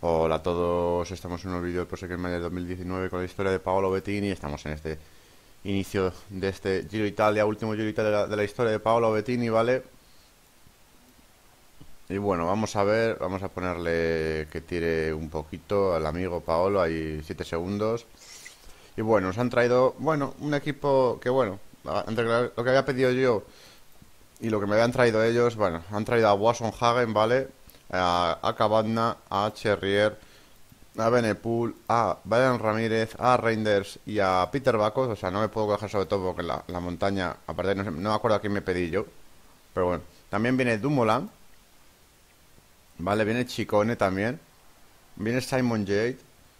Hola a todos, estamos en un vídeo del Pro Mayo 2019 con la historia de Paolo Bettini. Estamos en este inicio de este Giro Italia, último Giro Italia de la, historia de Paolo Bettini, ¿vale? Y bueno, vamos a ver, vamos a ponerle que tire un poquito al amigo Paolo, hay 7 segundos. Y bueno, nos han traído, bueno, un equipo que bueno, entre lo que había pedido yo y lo que me habían traído ellos, bueno, han traído a Wasson Hagen, ¿vale? A, a a Cherrier, a Benepool, a Brian Ramírez, a Reinders y a Peter Bacos. O sea, no me puedo coger sobre todo porque la, la montaña, aparte no, no me acuerdo a quién me pedí yo. Pero bueno, también viene Dumoulin. Vale, viene Chicone también. Viene Simon Jade.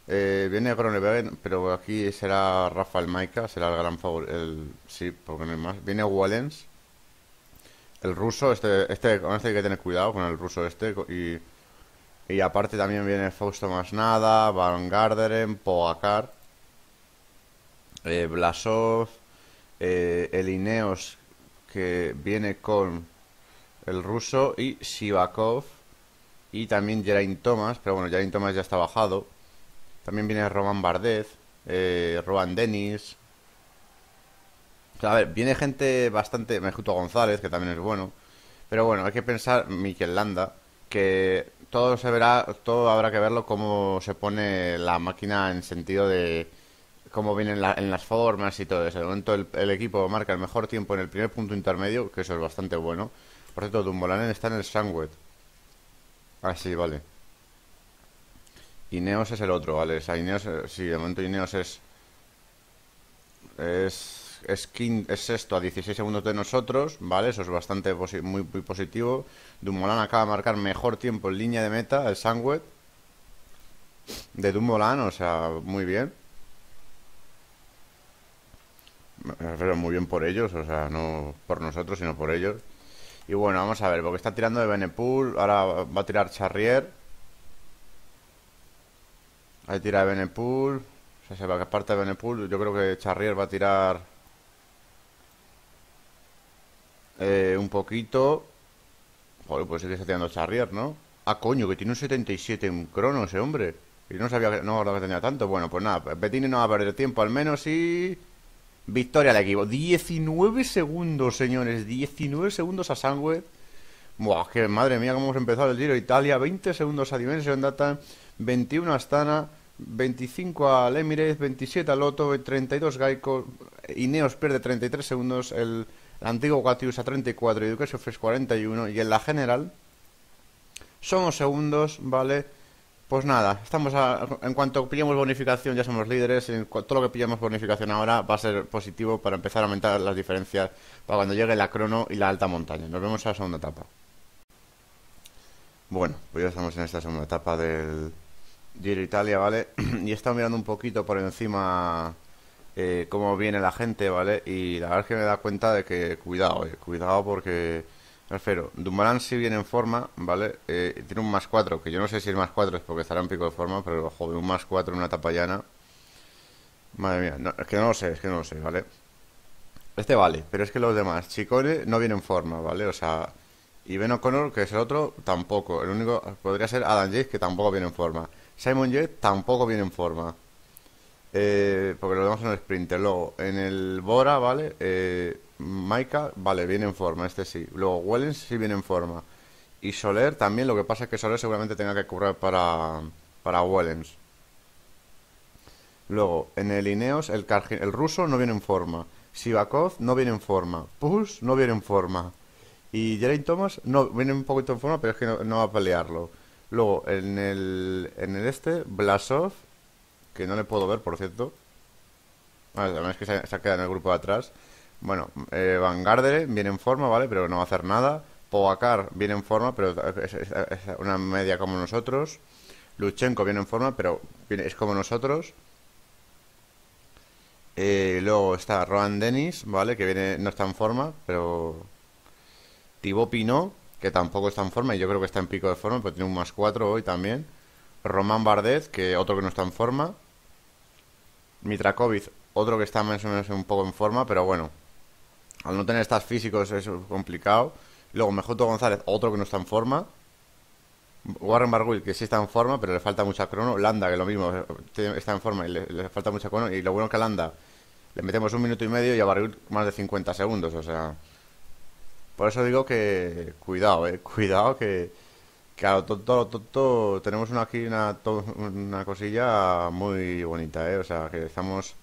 Eh, viene Groenewegen, pero aquí será Rafael Maika, será el gran favor. El, sí, porque no hay más. Viene Wallens. El ruso, este, este, con este hay que tener cuidado con el ruso este. Y, y aparte también viene Fausto Masnada, Van Garderen, Pogacar, eh, Blasov, eh, el que viene con el ruso y Sivakov y también Geraint Thomas, pero bueno, Geraint Thomas ya está bajado. También viene Roman Bardez, eh, Roban Dennis, a ver, viene gente bastante. Mejuto González, que también es bueno. Pero bueno, hay que pensar, Mikel Landa, que todo se verá, todo habrá que verlo cómo se pone la máquina en sentido de cómo vienen en las formas y todo eso. De momento el, equipo marca el mejor tiempo en el primer punto intermedio, que eso es bastante bueno. Por cierto, Dumoulin está en el Sandwich. Ah, sí, vale. Ineos es el otro, ¿vale? O sea, Ineos, eh, sí, de momento Ineos es... Es es, sexto a 16 segundos de nosotros, ¿vale? Eso es bastante muy, positivo. Dumoulin acaba de marcar mejor tiempo en línea de meta, el Sangwet. De Dumoulin, o sea, muy bien. Pero muy bien por ellos, o sea, no por nosotros, sino por ellos. Y bueno, vamos a ver, porque está tirando de Benepool, ahora va a tirar Charrier. Ahí tira Benepool. O sea, se va que aparte de Benepool, yo creo que Charrier va a tirar eh, un poquito. Joder, pues sí que Charrier, ¿no? Ah, coño, que tiene un 77 en crono ese hombre. Y no sabía que, no que tenía tanto. Bueno, pues nada, Bettini no va a perder tiempo al menos y... Victoria al equipo. 19 segundos, señores. 19 segundos a Sangüe. Buah, que madre mía, cómo hemos empezado el Giro Italia. 20 segundos a Dimension Data. 21 a Astana. 25 a Emirates. 27 a Loto. 32 Gaico. Ineos pierde 33 segundos. El antiguo Catius a 34 y Education First 41 y en la general somos segundos, ¿vale? Pues nada, estamos en cuanto pillemos bonificación ya somos líderes, en todo lo que pillamos bonificación ahora va a ser positivo para empezar a aumentar las diferencias para cuando llegue la crono y la alta montaña. Nos vemos en la segunda etapa. Bueno, pues ya estamos en esta segunda etapa del Giro Italia, ¿vale? y he estado mirando un poquito por encima eh, cómo viene la gente, ¿vale? Y la verdad es que me da cuenta de que cuidado, eh, cuidado porque, refiero, Dumoulin sí viene en forma, ¿vale? Eh, tiene un más 4, que yo no sé si el más 4 es porque estará en pico de forma, pero joder, un más 4 en una etapa llana. Madre mía, es que no lo sé, es que no lo sé, ¿vale? Este vale, pero es que los demás, Chicone no viene en forma, ¿vale? O sea, y Ben O'Connor, que es el otro, tampoco. El único podría ser Adam Yates, que tampoco viene en forma. Simon Jet tampoco viene en forma. Eh, porque lo demás en el sprinter. Luego, en el Bora, ¿vale? Eh, Maika, vale, viene en forma, este sí. Luego, Wellens sí viene en forma. Y Soler también, lo que pasa es que Soler seguramente tenga que cubrir para, para Wellens. Luego, en el Ineos, el, el ruso no viene en forma. Sivakov no viene en forma. Push no viene en forma. Y Geraint Thomas no viene un poquito en forma, pero es que no va a pelearlo. Luego, en el, en el este, Blasov que no le puedo ver, por cierto. Además es que se, ha quedado en el grupo de atrás. Bueno, eh, viene en forma, ¿vale? Pero no va a hacer nada. Pogacar viene en forma, pero es, una media como nosotros. Luchenko viene en forma, pero es como nosotros. Eh, luego está Rohan Dennis, ¿vale? Que viene, no está en forma, pero... Thibaut Pinot, que tampoco está en forma, y yo creo que está en pico de forma, pero tiene un más 4 hoy también. Román Bardet, que otro que no está en forma. Mitrakovic otro que está más o menos un poco en forma, pero bueno, al no tener estas físicos es complicado. Luego Mejuto González, otro que no está en forma. Warren Barguil, que sí está en forma, pero le falta mucha crono. Landa, que lo mismo, está en forma y le, falta mucha crono. Y lo bueno que a Landa le metemos un minuto y medio y a Barguil más de 50 segundos, o sea... Por eso digo que cuidado, eh, cuidado que Claro, todo, todo, tenemos una, aquí una, una cosilla muy bonita, ¿eh? O sea, que estamos...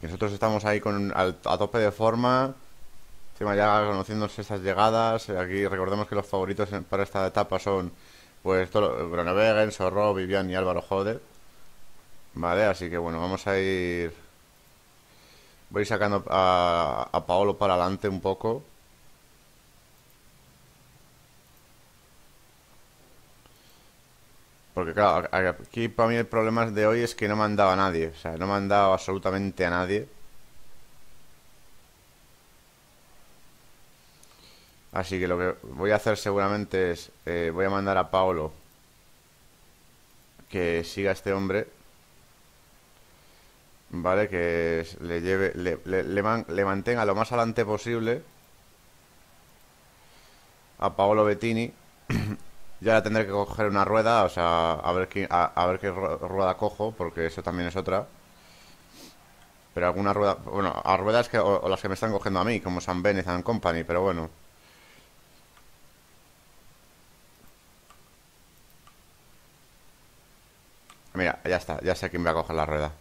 nosotros estamos ahí con a tope de forma, encima ya conociendo estas llegadas. Aquí recordemos que los favoritos para esta etapa son, pues, Gronewegen, Sorro, Vivian y Álvaro Jode. Vale, así que bueno, vamos a ir... Voy sacando a, a Paolo para adelante un poco. Porque claro, aquí para mí el problema de hoy es que no me han dado a nadie. O sea, no me han dado absolutamente a nadie. Así que lo que voy a hacer seguramente es... Eh, voy a mandar a Paolo que siga a este hombre. ¿Vale? Que le lleve... Le, le mantenga lo más adelante posible a Paolo Bettini ya tendré que coger una rueda, o sea, a ver qué, a, ver qué rueda cojo, porque eso también es otra. Pero alguna rueda, bueno, a ruedas que, o, las que me están cogiendo a mí, como San Bennett and Company, pero bueno. Mira, ya está, ya sé quién va a coger la rueda.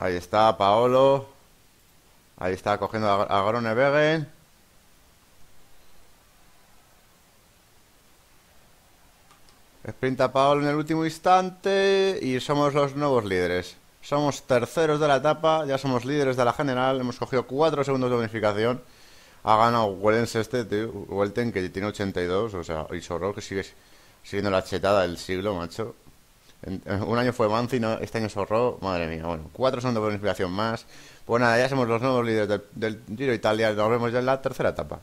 Ahí está, Paolo. Ahí está cogiendo a, Gronewegen. Sprinta Paolo en el último instante y somos los nuevos líderes. Somos terceros de la etapa, ya somos líderes de la general, hemos cogido 4 segundos de bonificación. Ha ganado Wellens este, tío, Welten, que tiene 82, o sea, y Sorro, que sigue siguiendo la chetada del siglo, macho. Un año fue Manzi, este año Sorro, madre mía, bueno, 4 segundos de bonificación más. Pues nada, ya somos los nuevos líderes del, Giro Italia. Nos vemos ya en la tercera etapa.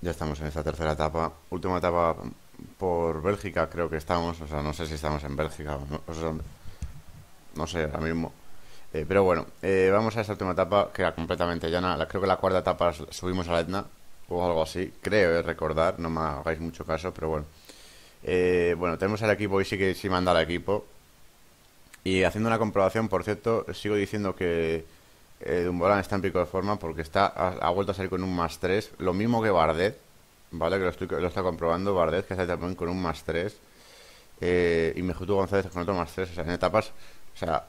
Ya estamos en esta tercera etapa. Última etapa por Bélgica, creo que estamos. O sea, no sé si estamos en Bélgica o no, no sé ahora mismo. Eh, pero bueno, eh, vamos a esta última etapa que era completamente llana. creo que la cuarta etapa subimos a la Etna o algo así. Creo recordar, no me hagáis mucho caso, pero bueno. Eh, bueno, tenemos al equipo y sí que sí manda al equipo. Y haciendo una comprobación, por cierto, sigo diciendo que eh, Dumbolan está en pico de forma porque está ha, vuelto a salir con un más 3. Lo mismo que Bardet, ¿vale? Que lo, estoy, lo está comprobando Bardet, que está también con un más 3. Eh, y Mejuto González con otro más 3. O sea, en etapas, o sea,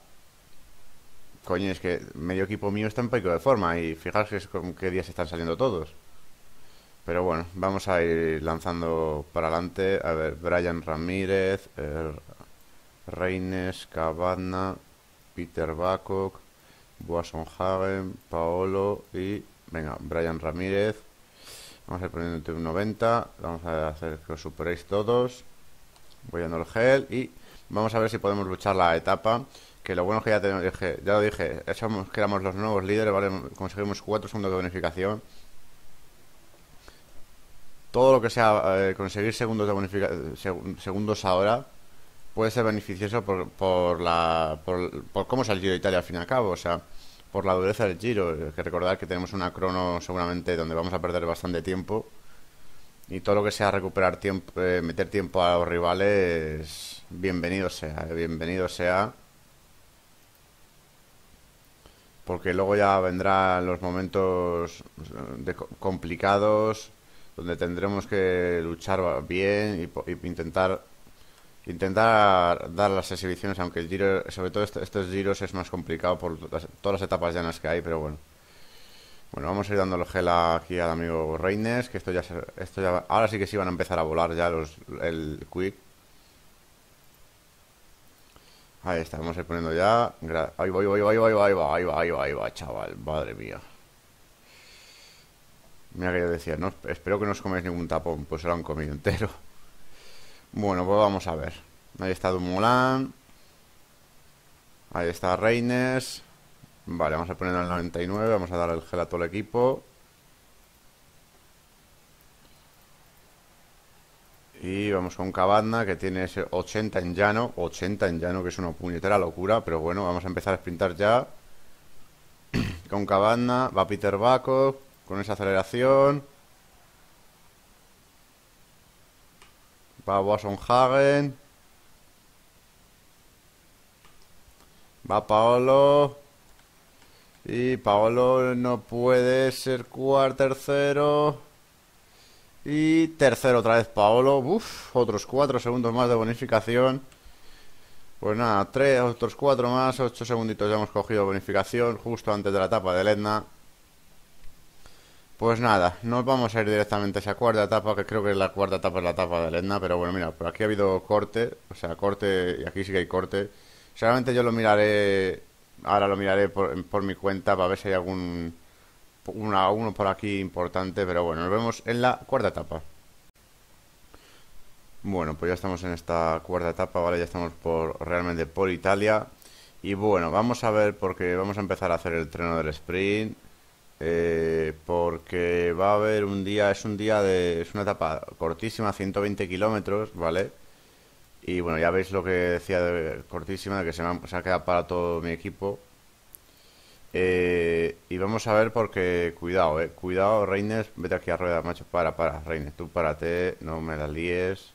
coño, es que medio equipo mío está en pico de forma. Y fijaros con qué días están saliendo todos. Pero bueno, vamos a ir lanzando para adelante. A ver, Brian Ramírez, eh, Reines, Cabana, Peter Bacok, Boasson Hagen, Paolo y, venga, Brian Ramírez. Vamos a ir poniendo un 90. Vamos a hacer que os superéis todos. Voy a el gel y vamos a ver si podemos luchar la etapa. Que lo bueno es que ya, tenemos, ya lo dije, somos, que éramos los nuevos líderes, ¿vale? Conseguimos 4 segundos de bonificación. Todo lo que sea eh, conseguir segundos de segundos ahora, puede ser beneficioso por, por, la, por, cómo es el Giro de Italia al fin y al cabo, o sea, por la dureza del Giro. que recordar que tenemos una crono seguramente donde vamos a perder bastante tiempo y todo lo que sea recuperar tiempo, eh, meter tiempo a los rivales, bienvenido sea, eh, bienvenido sea. Porque luego ya vendrán los momentos complicados donde tendremos que luchar bien y, intentar intentar dar las exhibiciones, aunque el giro, sobre todo estos giros es más complicado por todas las etapas llanas que hay, pero bueno. Bueno, vamos a ir dando el gel aquí al amigo Reines, que esto ya, esto ya, ahora sí que sí van a empezar a volar ya los, el quick. Ahí está, vamos a ir poniendo ya. Ahí va, ahí va, ahí va, ahí va, ahí va, ahí va, ahí va, ahí va, chaval, madre mía. Mira que yo decía, no, espero que no os coméis ningún tapón, pues lo han comido entero. Bueno, pues vamos a ver. Ahí está Dumoulin. Ahí está Reines. Vale, vamos a poner el 99. Vamos a dar el gel a todo el equipo. Y vamos con Cabana, que tiene ese 80 en llano. 80 en llano, que es una puñetera locura. Pero bueno, vamos a empezar a sprintar ya. con Cabana, va Peter Baco, con esa aceleración. Va Wasson Hagen. Va Paolo. Y Paolo no puede ser cuarto, tercero. Y tercero otra vez Paolo. Uf, otros cuatro segundos más de bonificación. Pues nada, tres, otros cuatro más, ocho segunditos ya hemos cogido bonificación justo antes de la etapa de Etna. Pues nada, nos vamos a ir directamente a esa cuarta etapa, que creo que la cuarta etapa es la etapa de Etna, pero bueno, mira, por aquí ha habido corte, o sea, corte, y aquí sí que hay corte. Seguramente yo lo miraré, ahora lo miraré por, por mi cuenta para ver si hay algún una, uno por aquí importante, pero bueno, nos vemos en la cuarta etapa. Bueno, pues ya estamos en esta cuarta etapa, ¿vale? Ya estamos por realmente por Italia. Y bueno, vamos a ver porque vamos a empezar a hacer el treno del sprint. Eh, porque va a haber un día, es un día de, es una etapa cortísima, 120 kilómetros, ¿vale? Y bueno, ya veis lo que decía de cortísima, de que se me ha quedado para todo mi equipo. Eh, y vamos a ver porque, cuidado, eh. Cuidado, Reines, vete aquí a rueda, macho. Para, para, Reines, tú párate, no me la líes.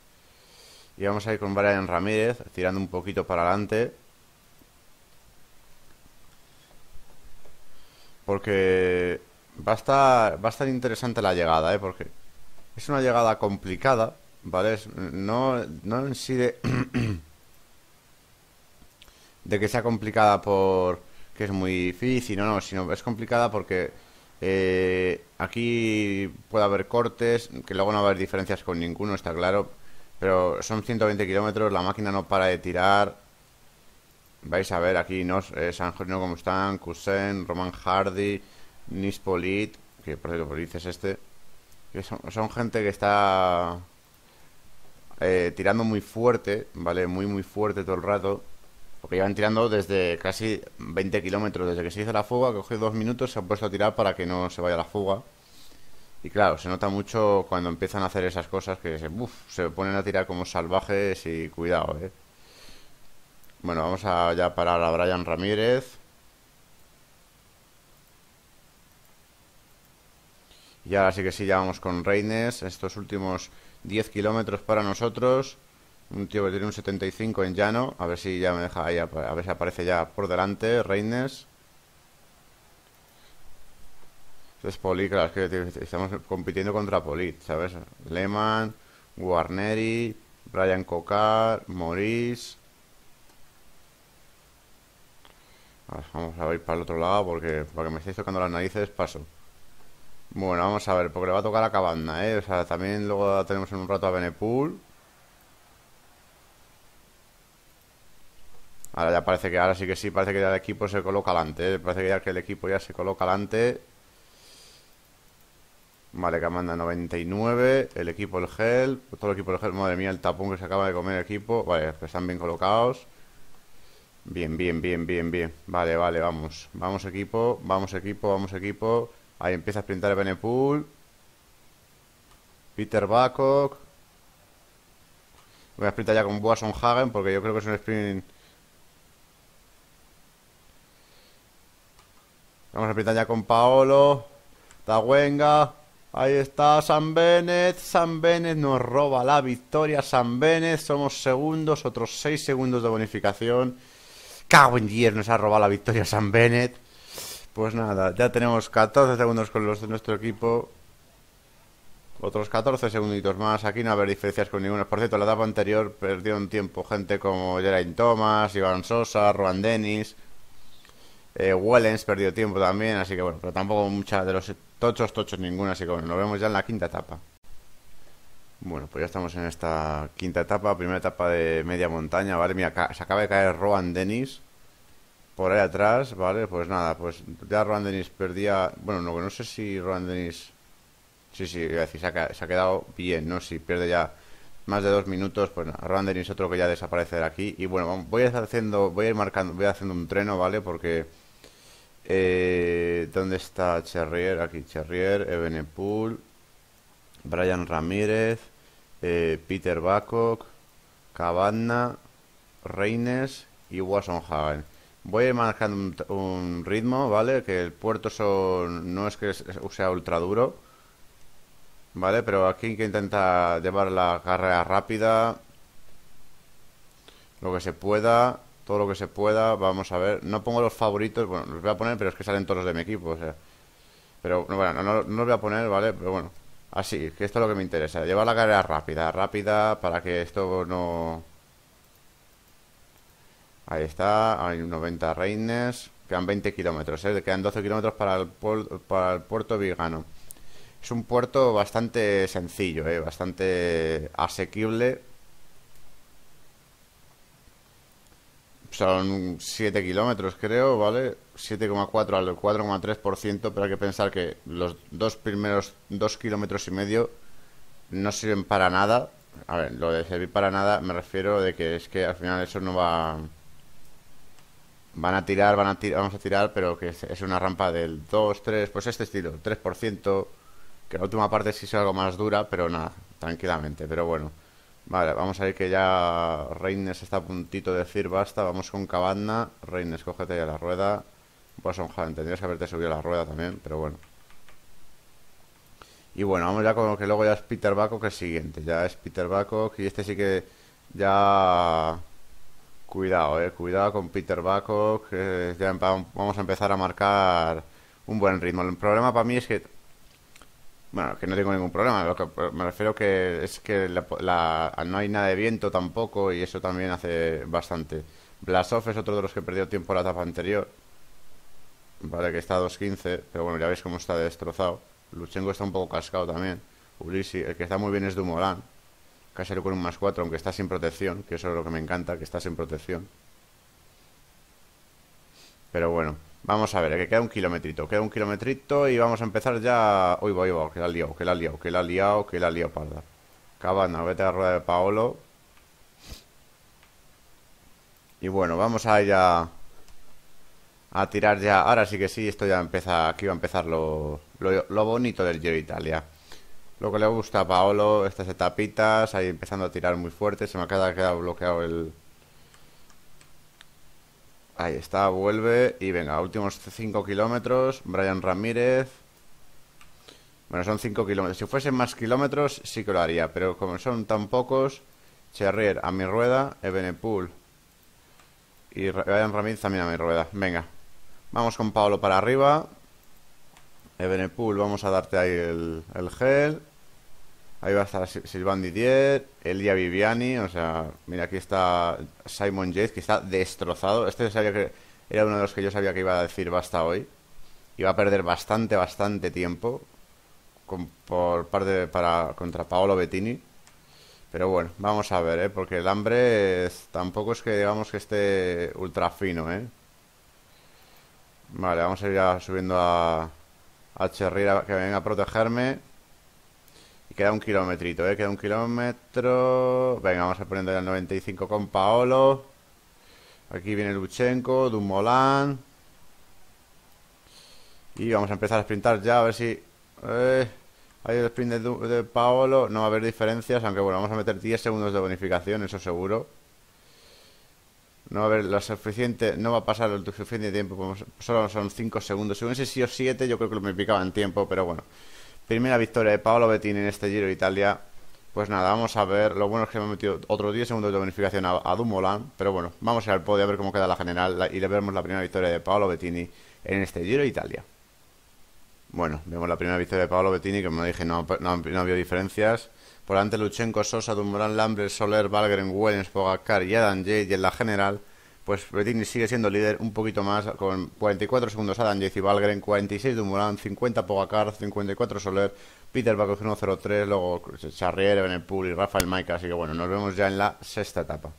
Y vamos a ir con Brian Ramírez, tirando un poquito para adelante. Porque va a estar, va a estar interesante la llegada, ¿eh? Porque es una llegada complicada, ¿vale? no, no en sí de, que sea complicada por que es muy difícil, no, no, sino es complicada porque eh, aquí puede haber cortes, que luego no va a haber diferencias con ninguno, está claro, pero son 120 kilómetros, la máquina no para de tirar. Vais a ver aquí ¿no? eh, San Jorge como están, Kusen, Roman Hardy, Nispolit, que por cierto Polit es este, que son, gente que está eh, tirando muy fuerte, ¿vale? Muy, muy fuerte todo el rato. Porque iban tirando desde casi 20 kilómetros. Desde que se hizo la fuga, cogió dos minutos, se han puesto a tirar para que no se vaya la fuga. Y claro, se nota mucho cuando empiezan a hacer esas cosas que se, se ponen a tirar como salvajes y cuidado, ¿eh? Bueno, vamos a ya parar a Brian Ramírez. Y ahora sí que sí, ya vamos con Reines. Estos últimos 10 kilómetros para nosotros. Un tío que tiene un 75 en llano. A ver si ya me deja ahí, a ver si aparece ya por delante. Reines. Es Poli, claro, es que estamos compitiendo contra Polit, ¿sabes? Lehman, Guarneri, Brian Cocar, Maurice. Vamos a ir para el otro lado porque, porque me estáis tocando las narices, paso. Bueno, vamos a ver, porque le va a tocar a Cabana, ¿eh? O sea, también luego tenemos en un rato a Benepool. Ahora ya parece que, ahora sí que sí, parece que ya el equipo se coloca adelante. ¿eh? Parece que ya que el equipo ya se coloca adelante. Vale, que manda 99. El equipo el gel. Todo el equipo el gel. Madre mía, el tapón que se acaba de comer el equipo. Vale, que están bien colocados. Bien, bien, bien, bien, bien. Vale, vale, vamos. Vamos equipo, vamos equipo, vamos equipo. Ahí empieza a sprintar Benepool. Peter Babcock. Voy a sprintar ya con Boasson Hagen porque yo creo que es un sprint Vamos a apretar ya con Paolo. Tahuenga. Ahí está San Benet. San Benet nos roba la victoria. San Benet. Somos segundos. Otros 6 segundos de bonificación. Cago en 10. Nos ha robado la victoria San Benet. Pues nada, ya tenemos 14 segundos con los de nuestro equipo. Otros 14 segunditos más. Aquí no haber diferencias con ninguno. Por cierto, la etapa anterior perdió un tiempo gente como Geraint Thomas, Iván Sosa, Juan Dennis. Eh, Wellens perdió tiempo también, así que bueno, pero tampoco mucha de los tochos, tochos ninguna, así que bueno, nos vemos ya en la quinta etapa. Bueno, pues ya estamos en esta quinta etapa, primera etapa de media montaña, ¿vale? Mira, se acaba de caer Rowan Dennis por ahí atrás, ¿vale? Pues nada, pues ya Rowan Dennis perdía, bueno, no, no sé si Rowan Dennis, sí, sí, a decir, se ha, quedado bien, ¿no? Si pierde ya más de dos minutos, pues nada, Rowan Dennis otro que ya desaparece de aquí, y bueno, voy a ir haciendo, voy a ir marcando, voy haciendo un treno, ¿vale? Porque eh, ¿Dónde está Cherrier? Aquí Cherrier, Ebenepool, Brian Ramírez, eh, Peter Bacock, Cabana, Reines y Hagen. Voy marcando un, ritmo, ¿vale? Que el puerto no es que sea ultra duro, ¿vale? Pero aquí hay que intentar llevar la carrera rápida, lo que se pueda, todo lo que se pueda. Vamos a ver, no pongo los favoritos, bueno, los voy a poner, pero es que salen todos los de mi equipo, o sea. Pero bueno, no, no, los voy a poner, ¿vale? Pero bueno, así, que esto es lo que me interesa. Llevar la carrera rápida, rápida, para que esto no Ahí está, hay 90 reines. Quedan 20 kilómetros, ¿eh? quedan 12 kilómetros para el, para el puerto Vigano. Es un puerto bastante sencillo, ¿eh? bastante asequible. Son 7 kilómetros, creo, ¿vale? 7,4 al 4,3%, pero hay que pensar que los dos primeros 2 kilómetros y medio no sirven para nada. A ver, lo de servir para nada me refiero de que es que al final eso no va van a tirar, van a tirar, vamos a tirar, pero que es, una rampa del 2, 3, pues este estilo, 3%, que la última parte sí es algo más dura, pero nada, tranquilamente, pero bueno. Vale, vamos a ver que ya Reines está a puntito de decir basta, vamos con Cabana, Reines, cógete ya la rueda. Pues un joven, tendrías que haberte subido la rueda también, pero bueno. Y bueno, vamos ya con que luego ya es Peter Baco, que es siguiente, ya es Peter Baco, y este sí que ya Cuidado, eh, cuidado con Peter Baco, que ya vamos a empezar a marcar un buen ritmo. El problema para mí es que, bueno, que no tengo ningún problema, lo que me refiero que es que no hay nada de viento tampoco y eso también hace bastante. Blasov es otro de los que perdió tiempo la etapa anterior, vale, que está a 2.15, pero bueno, ya veis cómo está destrozado. Luchenko está un poco cascado también. Ulisi, el que está muy bien es Dumoulin Casi con un más 4, aunque está sin protección, que eso es lo que me encanta, que está sin protección. Pero bueno, vamos a ver, que queda un kilometrito, queda un kilometrito y vamos a empezar ya... Uy, voy, voy, que la ha liado, que la ha liado, que la ha liado, que la ha liado, parda. Cabana, vete a la rueda de Paolo. Y bueno, vamos a ya a tirar ya. Ahora sí que sí, esto ya empieza. Aquí va a empezar lo, lo, lo bonito del Giro Italia. Lo que le gusta a Paolo, estas etapitas, ahí empezando a tirar muy fuerte, se me ha quedado bloqueado el... Ahí está, vuelve y venga, últimos 5 kilómetros, Brian Ramírez. Bueno, son 5 kilómetros. Si fuesen más kilómetros, sí que lo haría, pero como son tan pocos, Cherrier a mi rueda, Ebenepool y Brian Ramírez también a mi rueda. Venga, vamos con Paolo para arriba. Ebenepool, vamos a darte ahí el gel. Ahí va a estar Silvan Didier, Elia Viviani, o sea, mira aquí está Simon Yates, que está destrozado. Este era uno de los que yo sabía que iba a decir basta hoy. Iba a perder bastante, bastante tiempo por parte para contra Paolo Bettini. Pero bueno, vamos a ver, ¿eh? Porque el hambre tampoco es que digamos que esté ultra fino, ¿eh? Vale, vamos a ir subiendo a, a Cherrira que venga a protegerme. Y queda un kilometrito, ¿eh? Queda un kilómetro. Venga, vamos a poner el 95 con Paolo. Aquí viene Luchenko, Dumoulin. Y vamos a empezar a sprintar ya, a ver si... Eh, hay el sprint de, Paolo. No va a haber diferencias, aunque bueno, vamos a meter 10 segundos de bonificación, eso seguro. No va a haber la suficiente, no va a pasar el suficiente tiempo, solo son 5 segundos. Si hubiese sido 7, yo creo que lo me picaba en tiempo, pero bueno. Primera victoria de Paolo Bettini en este Giro de Italia. Pues nada, vamos a ver. Lo bueno es que me he metido otros 10 segundos de bonificación a, a. Pero bueno, vamos a ir al podio a ver cómo queda la general y le vemos la primera victoria de Paolo Bettini en este Giro de Italia. Bueno, vemos la primera victoria de Paolo Bettini, que como dije no, no, había diferencias. Por delante Luchenko, Sosa, Dumoulin, Lambert, Soler, Valgren, Wellens, Pogacar y Adam Jade. Y en la general pues Bettini sigue siendo líder un poquito más, con 44 segundos Adam Yates y Valgren, 46 Dumoulin, 50 Pogacar, 54 Soler, Peter Baco 1.03, luego Charrier, Benepul y Rafael Maika, así que bueno, nos vemos ya en la sexta etapa.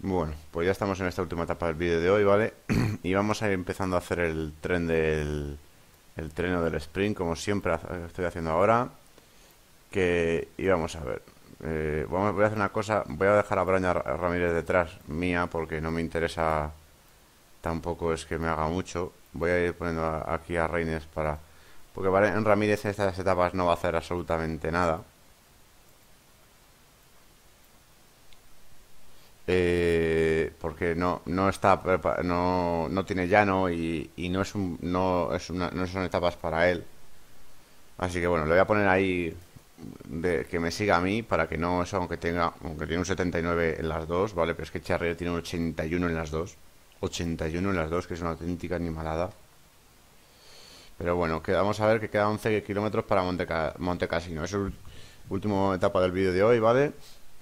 Bueno, pues ya estamos en esta última etapa del vídeo de hoy, ¿vale? y vamos a ir empezando a hacer el tren del el treno del sprint, como siempre estoy haciendo ahora. Que, y vamos a ver, eh, voy a hacer una cosa, voy a dejar a Braña Ramírez detrás mía porque no me interesa tampoco es que me haga mucho. Voy a ir poniendo aquí a Reines para... Porque en Ramírez en estas etapas no va a hacer absolutamente nada. Eh, porque no no está no, no tiene llano y, y no es un, no es una, no son etapas para él así que bueno le voy a poner ahí de que me siga a mí para que no eso, aunque tenga, aunque tiene un 79 en las dos, ¿vale? Pero es que Charrier tiene un 81 en las dos. 81 en las dos, que es una auténtica animalada. Pero bueno, vamos a ver que queda 11 kilómetros para Monte, Monte Casino. Es la última etapa del vídeo de hoy, ¿vale?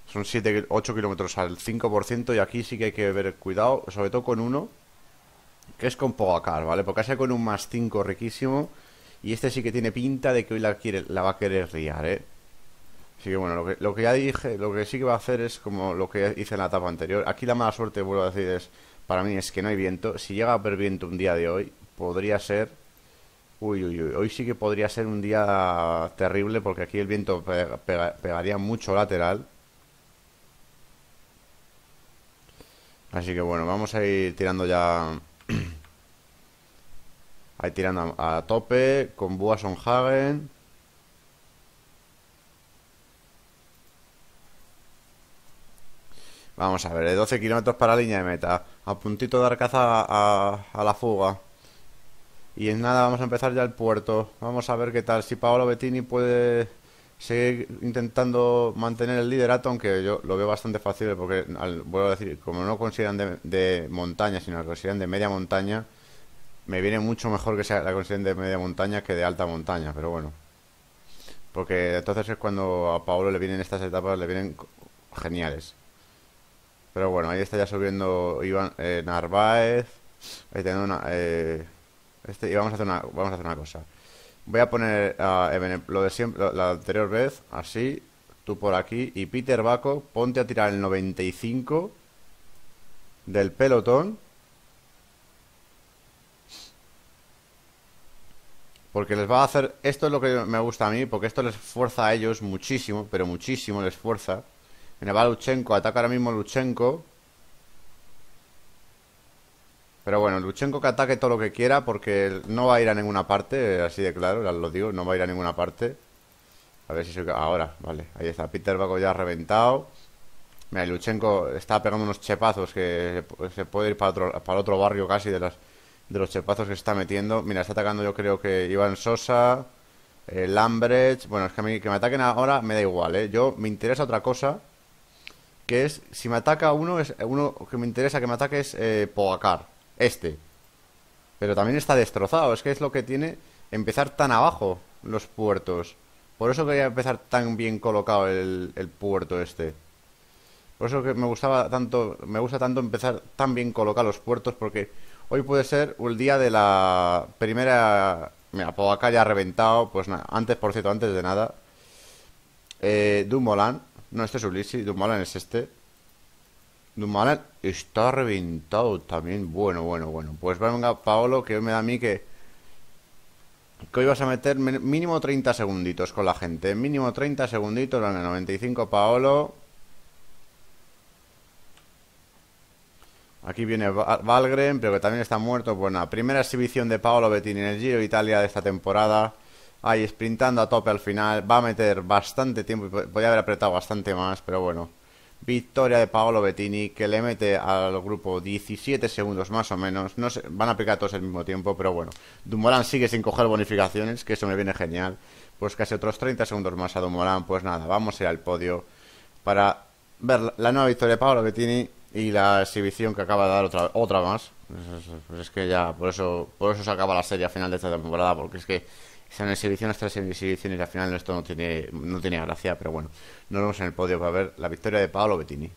Son 7, 8 kilómetros al 5% y aquí sí que hay que ver cuidado, sobre todo con uno, que es con Pogacar, ¿vale? Porque ese con un más 5 riquísimo y este sí que tiene pinta de que hoy la, va a querer riar, ¿eh? Así que bueno, lo que, lo que ya dije, lo que sí que va a hacer es como lo que hice en la etapa anterior. Aquí la mala suerte, vuelvo a decir, es para mí es que no hay viento. Si llega a haber viento un día de hoy, podría ser... Uy, uy, uy, hoy sí que podría ser un día terrible porque aquí el viento pegaría mucho lateral. Así que bueno, vamos a ir tirando ya Ahí tirando a, tope con Buason Hagen. Vamos a ver, de 12 kilómetros para la línea de meta. A puntito de arcaza a, a, la fuga. Y en nada, vamos a empezar ya el puerto. Vamos a ver qué tal. Si Paolo Bettini puede seguir intentando mantener el liderato, aunque yo lo veo bastante fácil, porque, vuelvo a decir, como no consideran de, de montaña, sino que consideran de media montaña, me viene mucho mejor que sea la consideración de media montaña que de alta montaña, pero bueno. Porque entonces es cuando a Paolo le vienen estas etapas, le vienen geniales. Pero bueno, ahí está ya subiendo Iván eh, Narváez. Ahí una, eh, este, y vamos a hacer una, vamos a hacer una cosa. Voy a poner lo de siempre, la anterior vez, así, tú por aquí, y Peter Baco, ponte a tirar el 95 del pelotón Porque les va a hacer... Esto es lo que me gusta a mí, porque esto les fuerza a ellos muchísimo, pero muchísimo les fuerza. Mira, va Luchenko, ataca ahora mismo Luchenko. Pero bueno, Luchenko que ataque todo lo que quiera, porque no va a ir a ninguna parte, así de claro, ya lo digo, no va a ir a ninguna parte. A ver si soy... Ahora, vale, ahí está, Peter Baco ya reventado. Mira, Luchenko está pegando unos chepazos que se puede ir para otro, para otro barrio casi de las de los chepazos que está metiendo. Mira, está atacando yo creo que Iván Sosa, eh, Lambrecht. Bueno, es que a mí que me ataquen ahora me da igual, ¿eh? Yo me interesa otra cosa, que es, si me ataca uno, es uno que me interesa que me ataque es eh, este. Pero también está destrozado, es que es lo que tiene empezar tan abajo los puertos. Por eso quería empezar tan bien colocado el, el puerto este. Por eso que me gustaba tanto, me gusta tanto empezar tan bien colocado los puertos porque Hoy puede ser el día de la primera... Mira, acá ya reventado. Pues nada, antes, por cierto, antes de nada. Eh, Dumoulin. No, este es Ulises. Dumoulin es este. Dumoulin está reventado también. Bueno, bueno, bueno. Pues venga, Paolo, que hoy me da a mí que... Que hoy vas a meter mínimo 30 segunditos con la gente. Mínimo 30 segunditos. Venga, 95 Paolo. Aquí viene Valgren, pero que también está muerto. Bueno, primera exhibición de Paolo Bettini en el Giro de Italia de esta temporada. Ahí sprintando a tope al final. Va a meter bastante tiempo y podría haber apretado bastante más, pero bueno. Victoria de Paolo Bettini que le mete al grupo 17 segundos más o menos. No se, van a aplicar todos al mismo tiempo, pero bueno. Dumoulin sigue sin coger bonificaciones, que eso me viene genial. Pues casi otros 30 segundos más a Dumoulin. Pues nada, vamos a ir al podio para ver la nueva victoria de Paolo Bettini y la exhibición que acaba de dar otra otra más. Pues es que ya por eso por eso se acaba la serie a final de esta temporada porque es que son exhibiciones tras exhibiciones y al final esto no tiene no tiene gracia pero bueno nos vemos en el podio para ver la victoria de Paolo Bettini.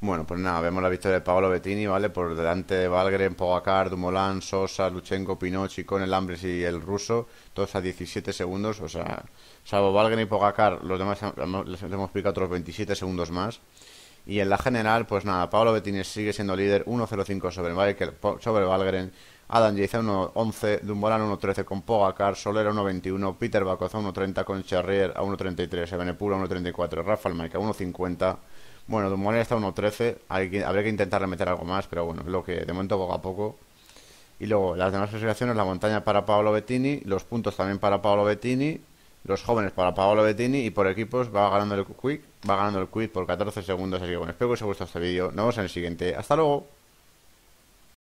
Bueno pues nada vemos la victoria de Paolo Bettini vale por delante de Valgren Pogacar Dumoulin Sosa Luchenko Pinocchi con el Ambres y el ruso todos a 17 segundos o sea salvo Valgren y Pogacar los demás les hemos picado otros 27 segundos más y en la general, pues nada, Pablo Bettini sigue siendo líder 1.05 sobre, sobre Valgren, Adam Yates 1.11, Dumbolan 1.13 con Pogacar, Solera 1.21, Peter Bacoz 1.30 con Charrier a 1.33, Ebenepul a 1.34, Rafael Mike a 1.50. Bueno, Dumbolan está a 1.13, habría que intentar meter algo más, pero bueno, es lo que de momento poco a poco. Y luego las demás clasificaciones, la montaña para Pablo Bettini, los puntos también para Pablo Bettini, los jóvenes para Paolo Bettini y por equipos va ganando el Quick, va ganando el Quick por 14 segundos. Así que bueno, espero que os haya gustado este vídeo. Nos vemos en el siguiente. Hasta luego.